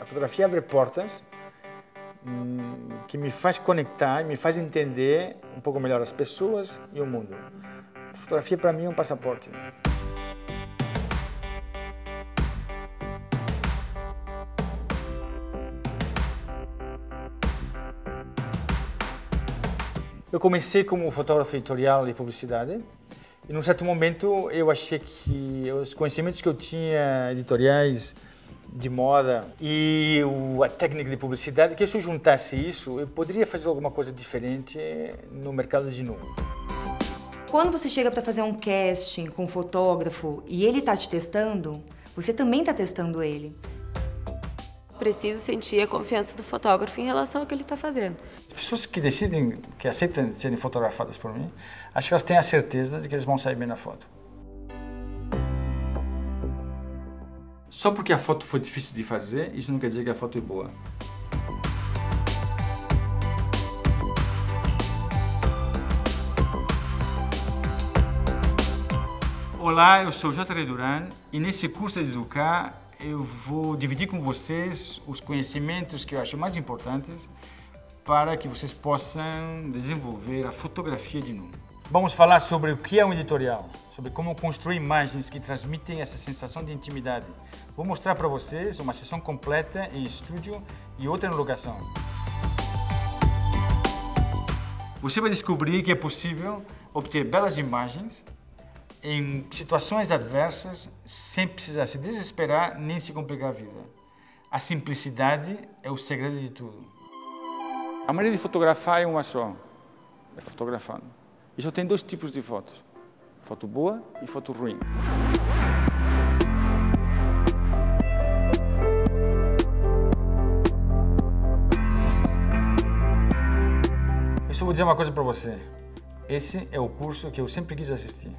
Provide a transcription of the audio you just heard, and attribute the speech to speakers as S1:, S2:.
S1: A fotografia abre portas hum, que me faz conectar, me faz entender um pouco melhor as pessoas e o mundo. A fotografia para mim é um passaporte. Eu comecei como fotógrafo editorial e publicidade e num certo momento eu achei que os conhecimentos que eu tinha editoriais de moda e a técnica de publicidade, que se eu juntasse isso, eu poderia fazer alguma coisa diferente no mercado de nu.
S2: Quando você chega para fazer um casting com um fotógrafo e ele está te testando, você também está testando ele
S3: preciso sentir a confiança do fotógrafo em relação ao que ele está fazendo.
S1: As pessoas que decidem, que aceitam serem fotografadas por mim, acho que elas têm a certeza de que eles vão sair bem na foto. Só porque a foto foi difícil de fazer, isso não quer dizer que a foto é boa. Olá, eu sou J. Duran e nesse curso de Educar eu vou dividir com vocês os conhecimentos que eu acho mais importantes para que vocês possam desenvolver a fotografia de nu. Vamos falar sobre o que é um editorial, sobre como construir imagens que transmitem essa sensação de intimidade. Vou mostrar para vocês uma sessão completa em estúdio e outra em locação. Você vai descobrir que é possível obter belas imagens em situações adversas sem precisar se desesperar nem se complicar a vida. A simplicidade é o segredo de tudo. A maneira de fotografar é uma só, é fotografando. E só tem dois tipos de fotos, foto boa e foto ruim. Eu só vou dizer uma coisa para você. Esse é o curso que eu sempre quis assistir.